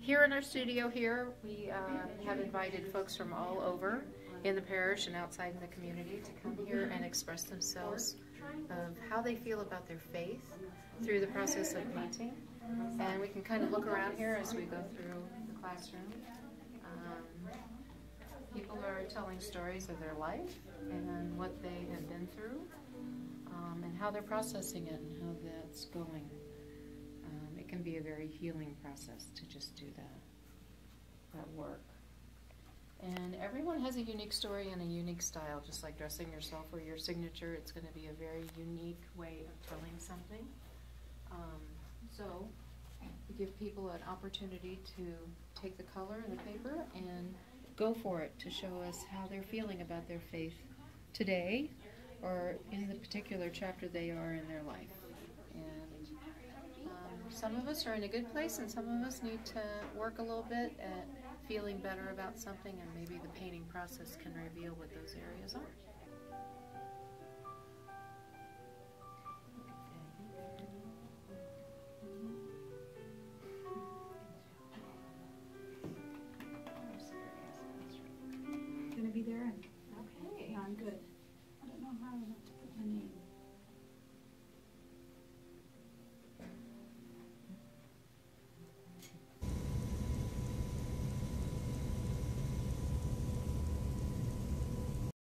Here in our studio here, we uh, have invited folks from all over in the parish and outside in the community to come here and express themselves of how they feel about their faith through the process of painting. And we can kind of look around here as we go through the classroom. Um, people are telling stories of their life and what they have been through um, and how they're processing it and how that's going can be a very healing process to just do that, that work. And everyone has a unique story and a unique style, just like dressing yourself or your signature. It's going to be a very unique way of telling something. Um, so, we give people an opportunity to take the color and the paper and go for it to show us how they're feeling about their faith today or in the particular chapter they are in their life some of us are in a good place and some of us need to work a little bit at feeling better about something and maybe the painting process can reveal what those areas are. Going to be there. Okay. Yeah, I'm good. I don't know how.